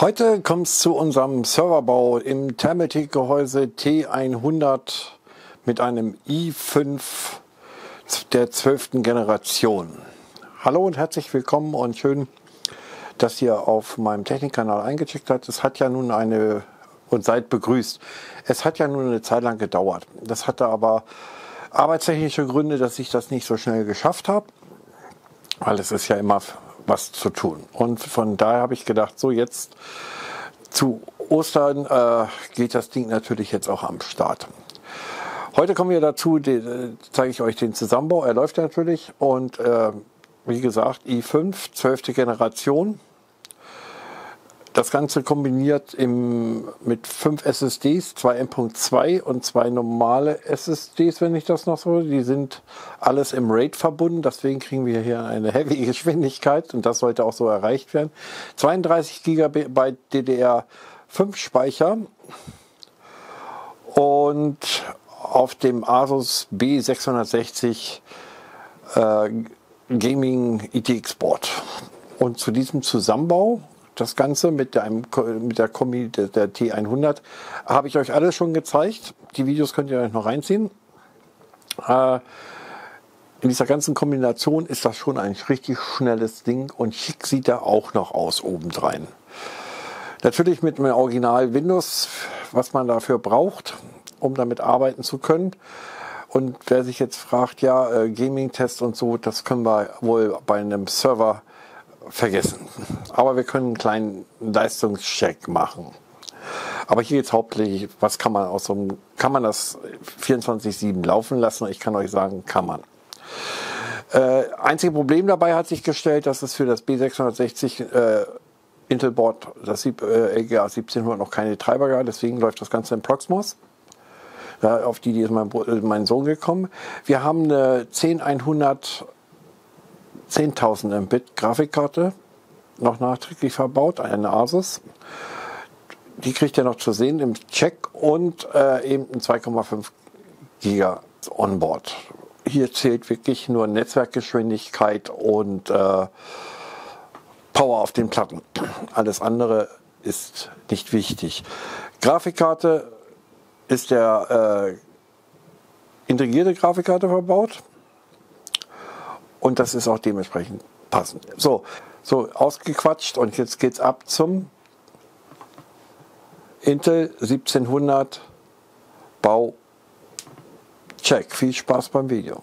Heute kommt es zu unserem Serverbau im Thermaltake-Gehäuse T100 mit einem i5 der 12. Generation. Hallo und herzlich willkommen und schön, dass ihr auf meinem Technikkanal eingecheckt habt. Es hat ja nun eine, und seid begrüßt, es hat ja nun eine Zeit lang gedauert. Das hatte aber arbeitstechnische Gründe, dass ich das nicht so schnell geschafft habe, weil es ist ja immer was zu tun. Und von daher habe ich gedacht, so jetzt zu Ostern äh, geht das Ding natürlich jetzt auch am Start. Heute kommen wir dazu, den, äh, zeige ich euch den Zusammenbau. Er läuft natürlich und äh, wie gesagt i5, 12. Generation. Das Ganze kombiniert im, mit fünf SSDs, zwei M.2 und zwei normale SSDs, wenn ich das noch so. Die sind alles im RAID verbunden, deswegen kriegen wir hier eine Heavy Geschwindigkeit und das sollte auch so erreicht werden. 32 GB DDR5 Speicher und auf dem Asus B660 äh, Gaming ITX Board. Und zu diesem Zusammenbau das Ganze mit, einem, mit der Kombi der, der T100 habe ich euch alles schon gezeigt. Die Videos könnt ihr euch noch reinziehen. Äh, in dieser ganzen Kombination ist das schon ein richtig schnelles Ding und schick sieht er auch noch aus obendrein. Natürlich mit einem Original Windows, was man dafür braucht, um damit arbeiten zu können. Und wer sich jetzt fragt, ja, äh, Gaming-Test und so, das können wir wohl bei einem Server vergessen. Aber wir können einen kleinen Leistungscheck machen. Aber hier jetzt hauptsächlich, was kann man aus so einem, kann man das 24-7 laufen lassen? Ich kann euch sagen, kann man. Äh, einzige Problem dabei hat sich gestellt, dass es für das B660 äh, Intel Board, das äh, LGA 1700 noch keine Treiber gab, deswegen läuft das Ganze in Proxmos. Ja, auf die, die ist mein, mein Sohn gekommen. Wir haben eine 10100 10.000 Mbit Grafikkarte noch nachträglich verbaut, eine Asus. Die kriegt ihr noch zu sehen im Check und äh, eben ein 2,5 Giga Onboard. Hier zählt wirklich nur Netzwerkgeschwindigkeit und äh, Power auf den Platten. Alles andere ist nicht wichtig. Grafikkarte ist der äh, integrierte Grafikkarte verbaut und das ist auch dementsprechend passend. So, so ausgequatscht und jetzt geht's ab zum Intel 1700 Bau Check. Viel Spaß beim Video.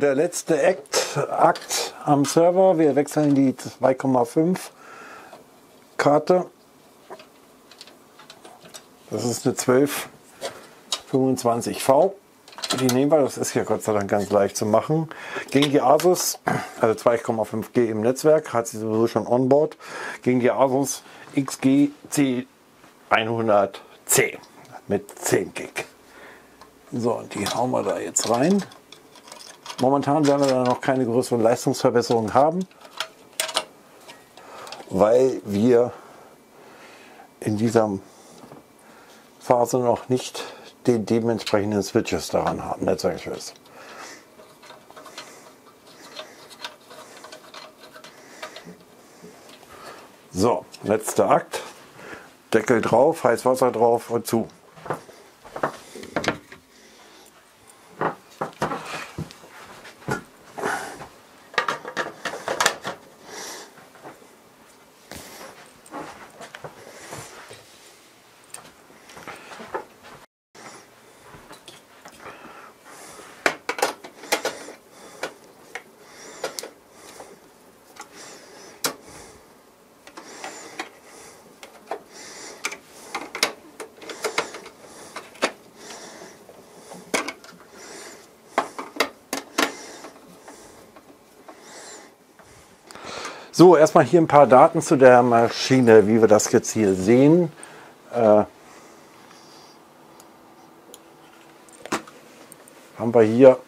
der letzte Akt, Akt am Server. Wir wechseln die 2,5 Karte. Das ist eine 1225V. Die nehmen wir, das ist hier Gott sei Dank ganz leicht zu machen. Gegen die Asus, also 2,5G im Netzwerk, hat sie sowieso schon onboard. Gegen die Asus XG C100C mit 10 Gig. So, und die hauen wir da jetzt rein. Momentan werden wir da noch keine größeren Leistungsverbesserungen haben, weil wir in dieser Phase noch nicht den dementsprechenden Switches daran haben, Netzwerkswitches. So, letzter Akt. Deckel drauf, Heißwasser drauf und zu. So, erstmal hier ein paar Daten zu der Maschine, wie wir das jetzt hier sehen. Äh, haben wir hier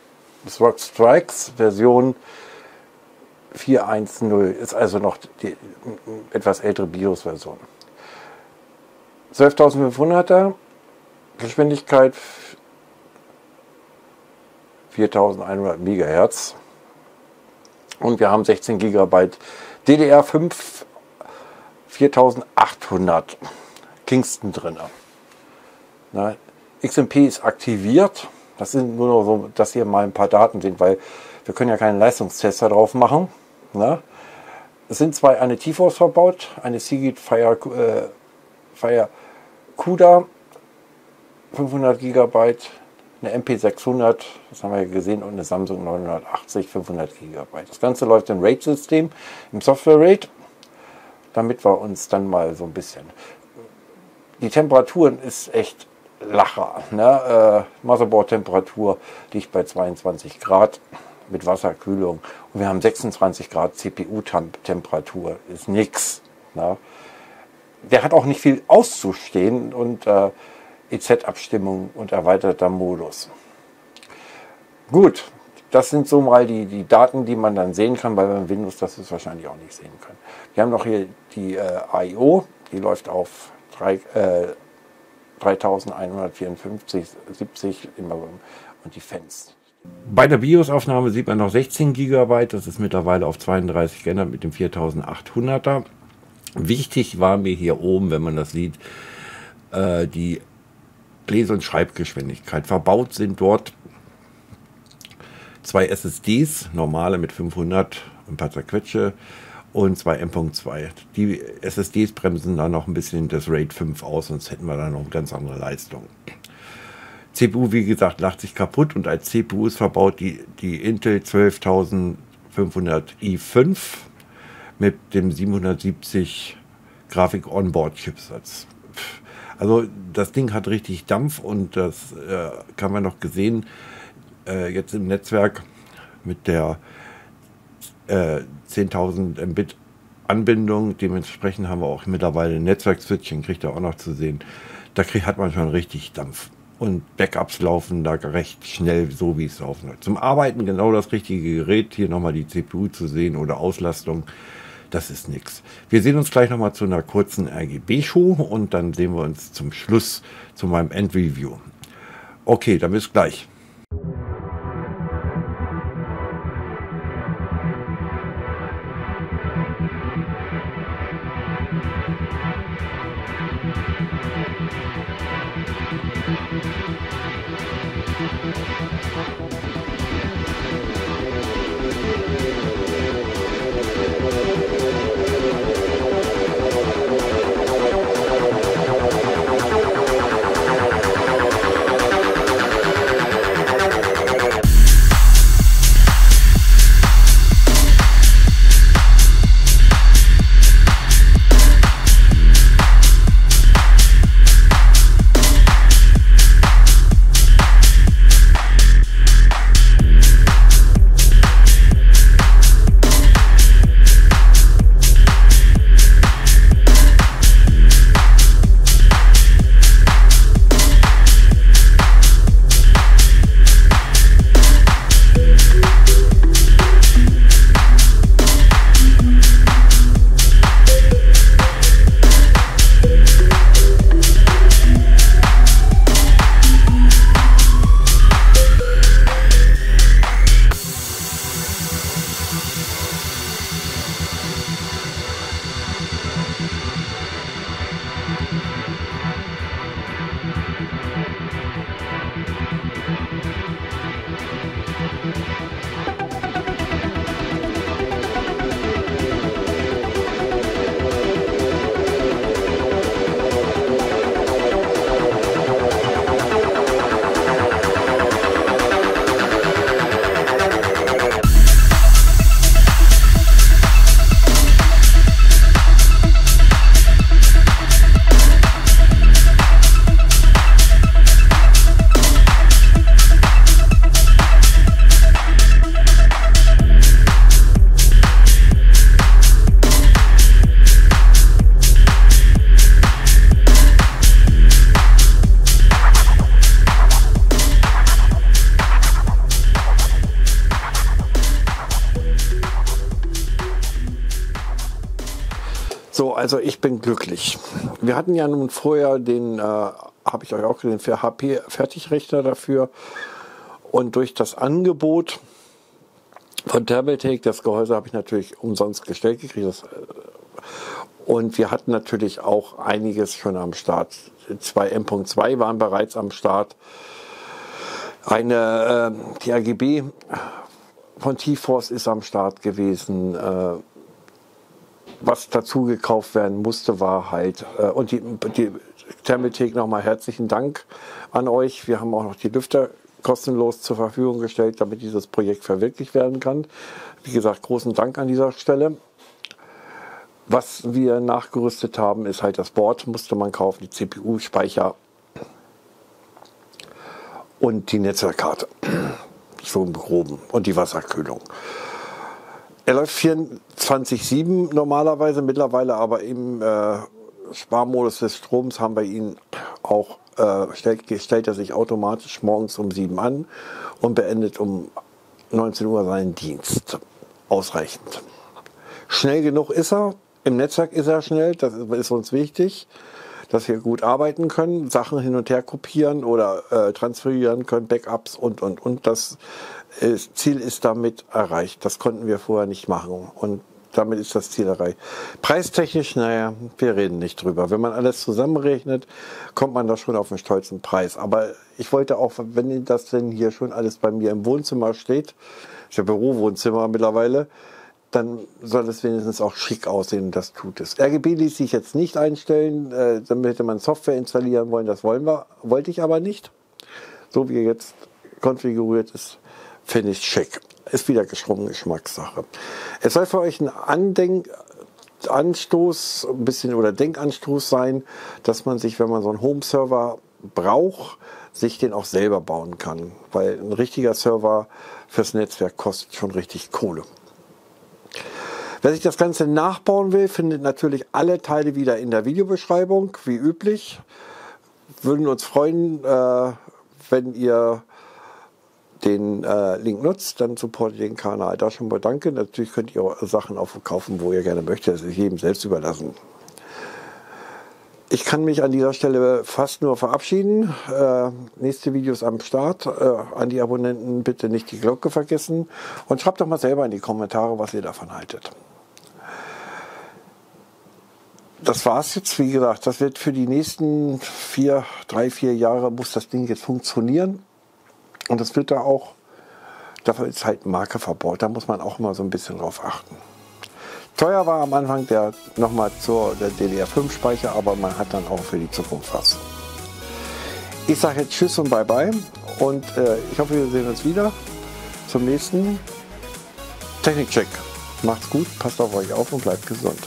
das Rock Strikes Version 4.1.0, ist also noch die etwas ältere BIOS-Version. 12.500er, Geschwindigkeit 4.100 MHz und wir haben 16 GB DDR5 4800 Kingston drin. Na, XMP ist aktiviert. Das sind nur noch so, dass hier mal ein paar Daten sind, weil wir können ja keinen Leistungstester drauf machen. Na? Es sind zwei eine T-Force verbaut, eine Seagate Fire, äh, Fire CUDA 500 GB, eine MP600, das haben wir gesehen, und eine Samsung 980, 500 GB. Das Ganze läuft im RAID-System, im Software-RAID, damit wir uns dann mal so ein bisschen... Die Temperaturen ist echt Lacher. Ne? Äh, Motherboard-Temperatur liegt bei 22 Grad mit Wasserkühlung und wir haben 26 Grad CPU-Temperatur, ist nix. Ne? Der hat auch nicht viel auszustehen und äh, EZ-Abstimmung und erweiterter Modus. Gut, das sind so mal die, die Daten, die man dann sehen kann, weil beim Windows das ist wahrscheinlich auch nicht sehen können. Wir haben noch hier die äh, I.O., die läuft auf drei, äh, 3154, 70 immer und die Fans. Bei der BIOS-Aufnahme sieht man noch 16 GB, das ist mittlerweile auf 32 geändert mit dem 4800er. Wichtig war mir hier oben, wenn man das sieht, äh, die Lese- und Schreibgeschwindigkeit. Verbaut sind dort zwei SSDs, normale mit 500 ein paar zerquetsche und zwei M.2. Die SSDs bremsen da noch ein bisschen das RAID 5 aus, sonst hätten wir da noch eine ganz andere Leistung. CPU, wie gesagt, lacht sich kaputt und als CPU ist verbaut die, die Intel 12500 i5 mit dem 770 Grafik Onboard Chipsatz. Also das Ding hat richtig Dampf und das äh, kann man noch gesehen äh, jetzt im Netzwerk mit der äh, 10.000 Mbit Anbindung. Dementsprechend haben wir auch mittlerweile ein Netzwerk-Switching, kriegt er auch noch zu sehen. Da krieg, hat man schon richtig Dampf. Und Backups laufen da recht schnell, so wie es laufen soll. Zum Arbeiten genau das richtige Gerät. Hier nochmal die CPU zu sehen oder Auslastung das ist nichts. Wir sehen uns gleich nochmal zu einer kurzen RGB-Show und dann sehen wir uns zum Schluss zu meinem Endreview. Okay, dann bis gleich. Also ich bin glücklich. Wir hatten ja nun vorher den, äh, habe ich euch auch gesehen, für HP Fertigrechner dafür. Und durch das Angebot von Thermaltake, das Gehäuse habe ich natürlich umsonst gestellt gekriegt. Das, äh, und wir hatten natürlich auch einiges schon am Start. Zwei M.2 waren bereits am Start. Eine, äh, die RGB von T-Force ist am Start gewesen. Äh, was dazu gekauft werden musste, war halt, äh, und die, die Thermethek nochmal herzlichen Dank an euch. Wir haben auch noch die Lüfter kostenlos zur Verfügung gestellt, damit dieses Projekt verwirklicht werden kann. Wie gesagt, großen Dank an dieser Stelle. Was wir nachgerüstet haben, ist halt das Board, musste man kaufen, die CPU, Speicher und die Netzwerkkarte. So im Groben. Und die Wasserkühlung. Er läuft 24-7 normalerweise, mittlerweile aber im äh, Sparmodus des Stroms haben wir ihn auch, äh, stellt, stellt er sich automatisch morgens um 7 an und beendet um 19 Uhr seinen Dienst. Ausreichend. Schnell genug ist er, im Netzwerk ist er schnell, das ist uns wichtig, dass wir gut arbeiten können, Sachen hin und her kopieren oder äh, transferieren können, Backups und, und, und. Das ist, Ziel ist damit erreicht. Das konnten wir vorher nicht machen. Und damit ist das Ziel erreicht. Preistechnisch, naja, wir reden nicht drüber. Wenn man alles zusammenrechnet, kommt man da schon auf einen stolzen Preis. Aber ich wollte auch, wenn das denn hier schon alles bei mir im Wohnzimmer steht, ist ja Bürowohnzimmer mittlerweile, dann soll es wenigstens auch schick aussehen. Das tut es. RGB ließ sich jetzt nicht einstellen. Äh, dann hätte man Software installieren wollen. Das wollen wir, wollte ich aber nicht. So wie er jetzt konfiguriert ist, finde ich schick. Ist wieder geschwungen Geschmackssache. Es soll für euch ein Andenk Anstoß, ein bisschen oder Denkanstoß sein, dass man sich, wenn man so einen Home-Server braucht, sich den auch selber bauen kann. Weil ein richtiger Server fürs Netzwerk kostet schon richtig Kohle. Wer sich das Ganze nachbauen will, findet natürlich alle Teile wieder in der Videobeschreibung, wie üblich. Würden uns freuen, äh, wenn ihr den äh, Link nutzt, dann supportet den Kanal. Da schon mal danke. Natürlich könnt ihr auch Sachen aufkaufen, wo ihr gerne möchtet. Das ist jedem selbst überlassen. Ich kann mich an dieser Stelle fast nur verabschieden. Äh, nächste Videos am Start. Äh, an die Abonnenten bitte nicht die Glocke vergessen. Und schreibt doch mal selber in die Kommentare, was ihr davon haltet das war's jetzt. Wie gesagt, das wird für die nächsten vier, drei, vier Jahre muss das Ding jetzt funktionieren. Und das wird da auch, dafür ist halt Marke verbaut. Da muss man auch immer so ein bisschen drauf achten. Teuer war am Anfang der nochmal zur der DDR5-Speicher, aber man hat dann auch für die Zukunft was. Ich sage jetzt Tschüss und Bye Bye und äh, ich hoffe, wir sehen uns wieder zum nächsten Technikcheck. Macht's gut, passt auf euch auf und bleibt gesund.